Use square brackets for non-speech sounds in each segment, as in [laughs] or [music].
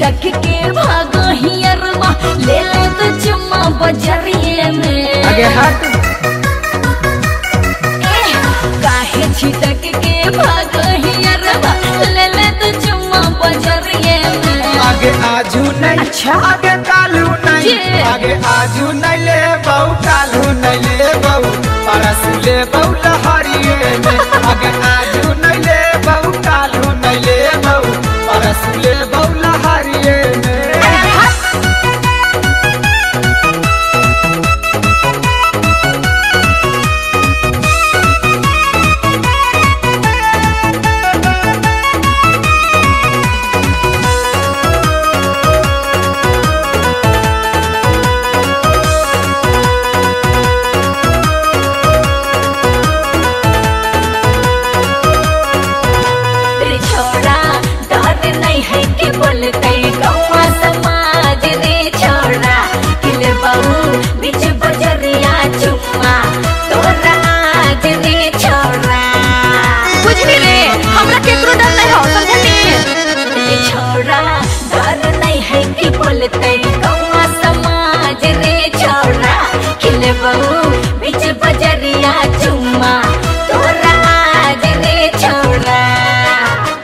रख के भागो हियरवा ले ले तो चुम्मा बजरिए में। आगे हट काहे छिटक के भागो हियरवा ले ले तो चुम्मा बजरिए में। आगे आजू नहीं अच्छा। आगे कालू नहीं आगे आजू नहीं ले बहु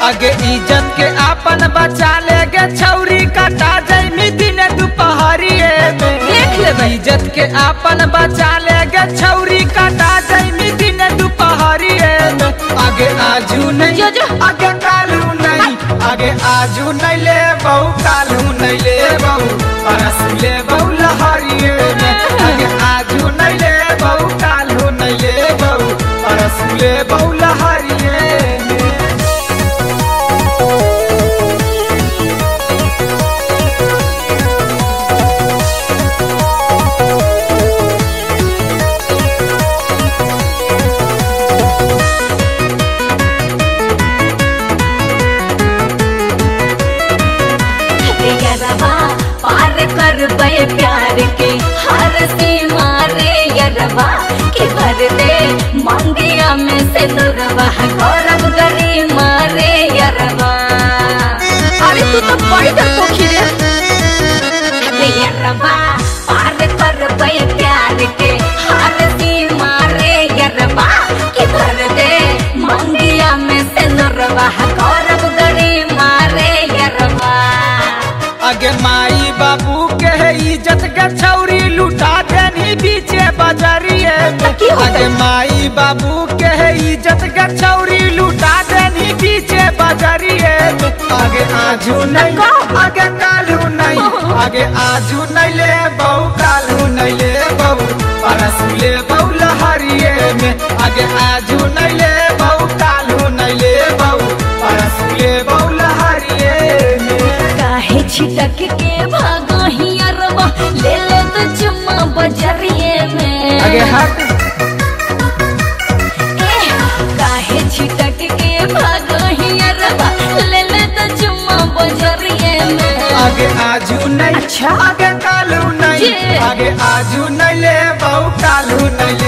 आगे इज़्ज़त के अपन बचा लेगे। छौरी कटा जैमी दिन दुपहरिए में देख लेबै। इज़्ज़त के अपन बचा लेगे। छौरी कटा जैमी दिन दुपहरिए में आगे आजू नहीं जो, जो। आगे कालू नहीं आगे आजू नहीं ले बहु कालू नहीं ले बहु परस ले बहु लहरिए में आगे आजू नहीं ले बहु कालू नहीं ले बहु परस ले बहु लहरिए पार प्यार के हर सीमा रे यरवा के भर दे। मंगिया में से नुरवा गौरव गरी मारे यरवा। अरे तू तो बड़ी माई बाबू के है इज़्ज़त के छौरी लुटा देनी बीचे बजरिए अरे आगे माई बाबू के है इज़्ज़त के छौरी लुटा देनी बीचे बजरिए आगे आजू नहीं? आगे कालू नहीं [laughs] आगे आजू नहीं ले बहु कालू नहीं ले। आगे हट काहे छिटक के भागो हियरवा ले ले तो चुम्मा बजरिए में। आगे आजू नहीं अच्छा। आगे कालू नहीं आगे आजू नहीं ले बहु कालू नहीं।